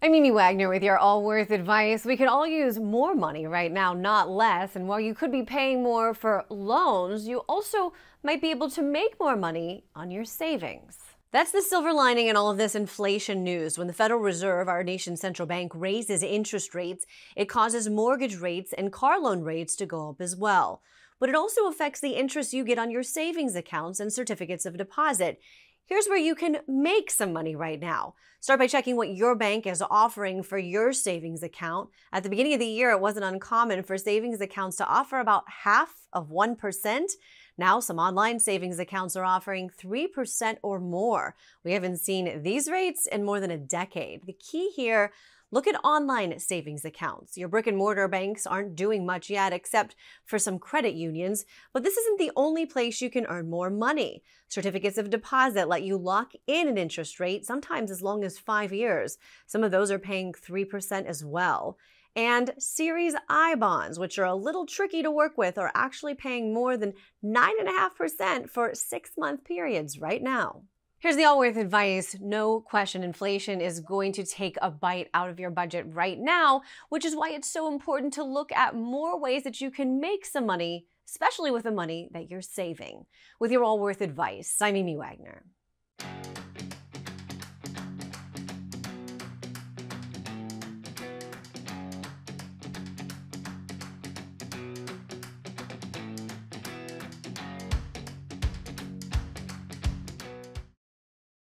I'm Amy Wagner with your Allworth advice. We could all use more money right now, not less. And while you could be paying more for loans, you also might be able to make more money on your savings. That's the silver lining in all of this inflation news. When the Federal Reserve, our nation's central bank, raises interest rates, it causes mortgage rates and car loan rates to go up as well. But it also affects the interest you get on your savings accounts and certificates of deposit. Here's where you can make some money right now. Start by checking what your bank is offering for your savings account. At the beginning of the year, it wasn't uncommon for savings accounts to offer about half of 1%. Now, some online savings accounts are offering 3% or more. We haven't seen these rates in more than a decade. The key here Look at online savings accounts. Your brick and mortar banks aren't doing much yet except for some credit unions, but this isn't the only place you can earn more money. Certificates of deposit let you lock in an interest rate, sometimes as long as five years. Some of those are paying 3% as well. And Series I bonds, which are a little tricky to work with, are actually paying more than 9.5% for six month periods right now. Here's the Allworth advice. No question, inflation is going to take a bite out of your budget right now, which is why it's so important to look at more ways that you can make some money, especially with the money that you're saving. With your Allworth advice, I'm Amy Wagner.